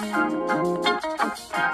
あっ!